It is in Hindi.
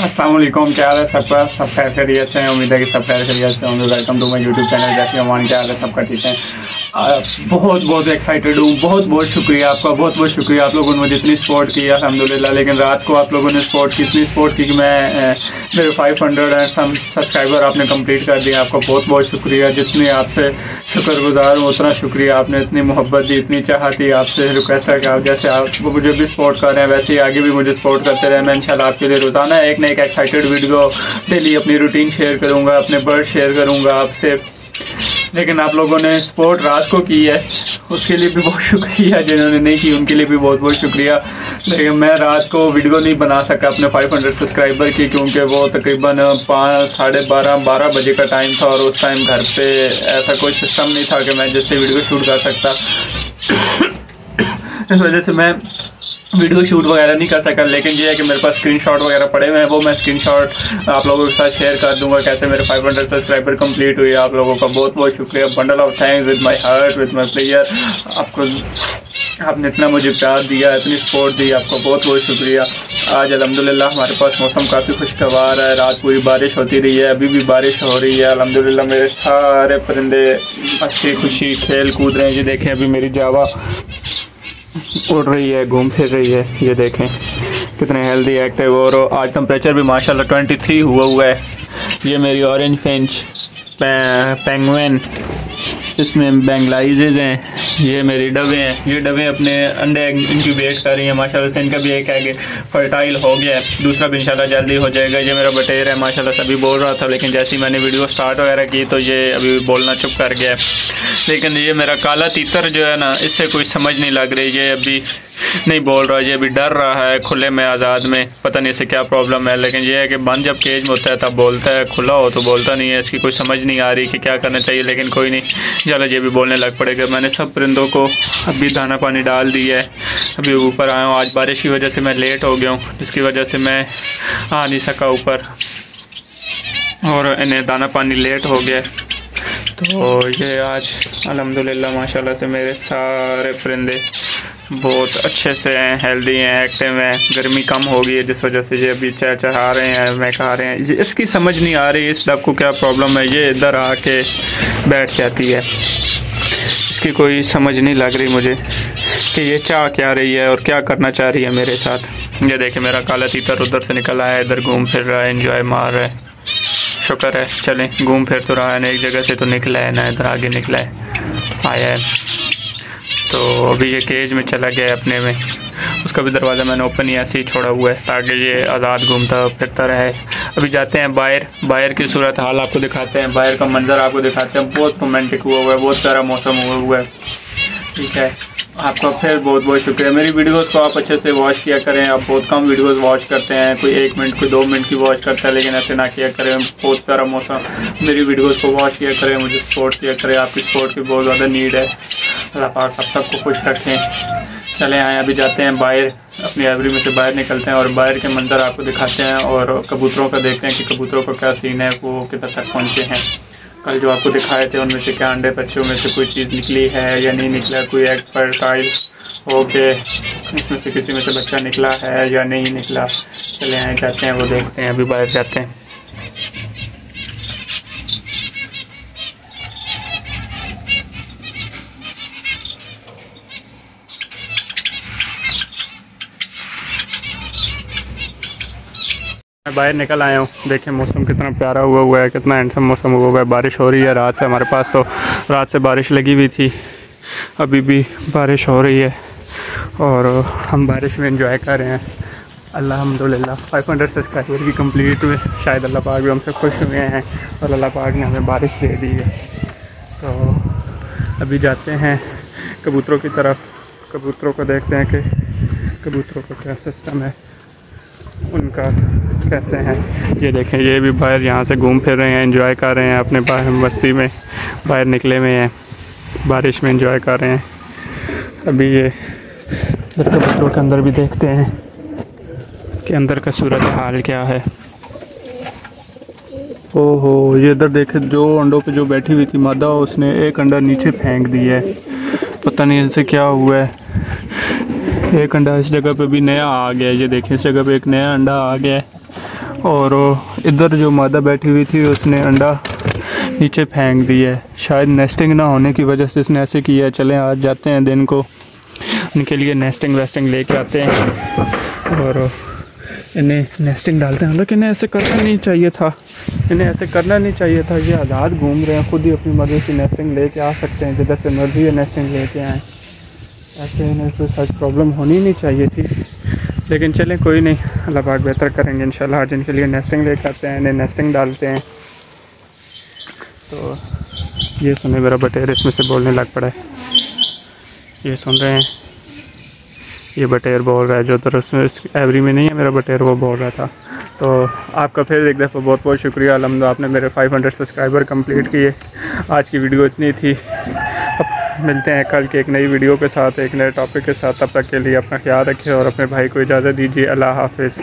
वालेकुम क्या हाल है सबका सब खैर खैरियत से उम्मीद है कि सब खैर खैरियत से होंगे। Welcome to my YouTube channel जैसे अमान, क्या हाल है सबका ठीक है? बहुत बहुत एक्साइटेड हूँ। बहुत बहुत शुक्रिया आपका, बहुत बहुत शुक्रिया आप लोगों ने मुझे इतनी सपोर्ट की अलहमदिल्ला लेकिन रात को आप लोगों ने सपोर्ट की इतनी सपोर्ट की कि मैं मेरे 500 हंड्रेड एंड सब्सक्राइबर आपने कंप्लीट कर दिया आपका बहुत बहुत शुक्रिया। जितनी आपसे शुक्रगुजार हूँ, उतना शुक्रिया आपने इतनी मोहब्बत दी, इतनी चाहती आपसे। रिक्वेस्ट है कि आप जैसे आप मुझे भी सपोर्ट कर रहे हैं, वैसे ही आगे भी मुझे सपोर्ट करते रहे। मैं इंशाल्लाह आपके लिए रोज़ाना एक ना एक एक्साइटेड वीडियो डेली अपनी रूटीन शेयर करूँगा, अपने बर्ड शेयर करूँगा आपसे। लेकिन आप लोगों ने सपोर्ट रात को की है, उसके लिए भी बहुत शुक्रिया, जिन्होंने नहीं की, उनके लिए भी बहुत बहुत शुक्रिया। लेकिन मैं रात को वीडियो नहीं बना सका अपने 500 सब्सक्राइबर की क्योंकि वो तकरीबन पाँच, साढ़े बारह बारह बजे का टाइम था और उस टाइम घर पे ऐसा कोई सिस्टम नहीं था कि मैं जिससे वीडियो शूट कर सकता। इस वजह से मैं वीडियो शूट वगैरह नहीं कर सका, लेकिन ये है कि मेरे पास स्क्रीनशॉट वगैरह पड़े हुए हैं, वो मैं स्क्रीनशॉट आप लोगों के साथ शेयर कर दूँगा कैसे मेरे 500 सब्सक्राइबर कंप्लीट हुई। आप लोगों का बहुत बहुत शुक्रिया bundle of thanks with my heart with my player आपको आपने इतना मुझे प्यार दिया, इतनी सपोर्ट दी, आपका बहुत बहुत शुक्रिया। आज अलहमदिल्ला हमारे पास मौसम काफ़ी खुशगवार है, रात पूरी बारिश होती रही है, अभी भी बारिश हो रही है। अलहमदिल्ला मेरे सारे परिंदे अच्छी खुशी, खेल कूद रहे हैं। ये देखें, अभी मेरी जावा उड़ रही है, घूम फिर रही है। ये देखें, कितने हेल्दी एक्टिव और आज टेम्परेचर भी माशाल्लाह 23 हुआ हुआ है। ये मेरी ऑरेंज फेंच पेंगुइन इसमें बेंगलाइजेज हैं। ये मेरी डबे हैं। ये डबे अपने अंडे इंक्यूबेट कर रही हैं। माशाल्लाह से इनका भी एक एग फर्टाइल हो गया है। दूसरा भी इंशाल्लाह जल्दी हो जाएगा। ये मेरा बटेर है। माशाल्लाह सभी बोल रहा था, लेकिन जैसे ही मैंने वीडियो स्टार्ट वगैरह की तो ये अभी बोलना चुप कर गया लेकिन ये मेरा काला तीतर जो है ना, इससे कोई समझ नहीं लग रही। ये अभी नहीं बोल रहा, ये अभी डर रहा है खुले में, आज़ाद में। पता नहीं इसे क्या प्रॉब्लम है, लेकिन ये है कि बंद जब केज में होता है, तब बोलता है, खुला हो तो बोलता नहीं है। इसकी कोई समझ नहीं आ रही कि क्या करना चाहिए, लेकिन कोई नहीं। चलो ये भी बोलने लग पड़ेगा मैंने सब परिंदों को अभी दाना पानी डाल दिया है। अभी ऊपर आया हूँ, आज बारिश की वजह से मैं लेट हो गया हूँ, जिसकी वजह से मैं आ नहीं सका ऊपर। और इन्हें दाना पानी लेट हो गया। तो ये आज अलहमदिल्ला माशाल्लाह से मेरे सारे परिंदे बहुत अच्छे से हैं हेल्दी हैं एक्टिव हैं। गर्मी कम हो गई है, जिस वजह से ये अभी चाय चढ़ा रहे हैं, मैं खा रहे हैं। ये इसकी समझ नहीं आ रही, इस डब को क्या प्रॉब्लम है? ये इधर आके बैठ जाती है। इसकी कोई समझ नहीं लग रही मुझे कि ये चाह क्या रही है और क्या करना चाह रही है मेरे साथ। ये देखे मेरा काला तीतर उधर से निकल आया, इधर घूम फिर रहा है इन्जॉय मार रहा है। शुक्र है, चलें, घूम फिर तो रहा है ना एक जगह से तो निकला है, ना इधर आगे निकला है। आया है। तो अभी ये केज में चला गया है अपने में। उसका भी दरवाज़ा मैंने ओपन ही ऐसे ही छोड़ा हुआ है, ताकि ये आज़ाद घूमता फिरता रहे। अभी जाते हैं बाहर बाहर की सूरत हाल आपको दिखाते हैं, बाहर का मंज़र आपको दिखाते हैं। बहुत रोमांटिक हुआ हुआ है, बहुत प्यारा मौसम हुआ हुआ है। ठीक है, आपका फिर बहुत बहुत शुक्रिया। मेरी वीडियोस को आप अच्छे से वॉच किया करें। आप बहुत कम वीडियोस वॉच करते हैं, कोई एक मिनट कोई दो मिनट की वॉच करता है, लेकिन ऐसे ना किया करें। बहुत प्यारा मौसम। मेरी वीडियोस को वॉच किया करें, मुझे सपोर्ट किया करें। आपकी सपोर्ट की बहुत ज़्यादा नीड है। अल्लाह पाक आप सबको खुश रखें। चले, आए, अभी जाते हैं बाहर। अपनी एवरी में से बाहर निकलते हैं और बाहर के मंजर आपको दिखाते हैं और कबूतरों का देखते हैं कि कबूतरों का क्या सीन है, वो किधर तक पहुँचे हैं। कल जो आपको दिखाए थे, उनमें से क्या अंडे, बच्चों में से कोई चीज़ निकली है या नहीं निकला, कोई एग फर्टाइल ओके इसमें से किसी में से बच्चा निकला है या नहीं निकला। चले, आए, जाते हैं, वो देखते हैं, अभी बाहर जाते हैं। मैं बाहर निकल आया हूँ। देखिए, मौसम कितना प्यारा हुआ हुआ है, कितना हैंडसम मौसम हुआ हुआ है। बारिश हो रही है रात से हमारे पास तो रात से बारिश लगी हुई थी। अभी भी बारिश हो रही है और हम बारिश में इंजॉय कर रहे हैं। अल्हम्दुलिल्लाह 500 सब्सक्राइबर की कंप्लीट हुए। शायद अल्लाह पाक भी हमसे खुश हुए हैं और अल्लाह पाक ने हमें बारिश दे दी है। तो अभी जाते हैं कबूतरों की तरफ़। कबूतरों को देखते हैं कि कबूतरों का क्या सिस्टम है। उनका कैसे हैं? ये देखें, ये भी बाहर यहाँ से घूम फिर रहे हैं एंजॉय कर रहे हैं अपने बाहर बस्ती में, बाहर निकले हुए हैं, बारिश में एंजॉय कर रहे हैं। अभी ये बच्चों के अंदर भी देखते हैं कि अंदर का सूरत हाल क्या है। ओहो, ये इधर देखे, जो अंडों पे जो बैठी हुई थी मादा, उसने एक अंडा नीचे फेंक दिया है। पता नहीं इनसे क्या हुआ है। एक अंडा इस जगह पे भी नया आ गया है, ये देखें, इस जगह पे एक नया अंडा आ गया है। और इधर जो मादा बैठी हुई थी, उसने अंडा नीचे फेंक दिया है। शायद नेस्टिंग ना होने की वजह से इसने ऐसे किया चलें, आज जाते हैं दिन को। उनके लिए नेस्टिंग वेस्टिंग लेके आते हैं। और इन्हें नेस्टिंग डालते हैं। लेकिन इन्हें ऐसे करना नहीं चाहिए था। इन्हें ऐसे करना नहीं चाहिए था। ये आज़ाद घूम रहे हैं। खुद ही अपनी मर्ज़ी की नेस्टिंग लेके आ सकते हैं। जिधर से मर्ज़ी है नेस्टिंग लेके आएँ। ऐसे इन्हें तो सच प्रॉब्लम होनी नहीं चाहिए थी। लेकिन चलें, कोई नहीं। अल्लाह पाक बेहतर करेंगे इन आज इनके लिए नेस्टिंग लेकर आते हैं, इन्हें नेस्टिंग डालते हैं। तो ये सुने मेरा बटेर इसमें से बोलने लग पड़ा है। ये सुन रहे हैं, ये बटेर बोल रहा है, जो तरह उसमें एवरी में नहीं है, मेरा बटेर वो बोल रहा था। तो आपका फिर एक दफ़ा बहुत बहुत शुक्रिया। अलहमद आपने मेरे 500 सब्सक्राइबर कंप्लीट किए। आज की वीडियो इतनी थी। मिलते हैं कल के एक नई वीडियो के साथ, एक नए टॉपिक के साथ। तब तक के लिए अपना ख्याल रखें और अपने भाई को इजाज़त दीजिए। अल्लाह हाफिज़।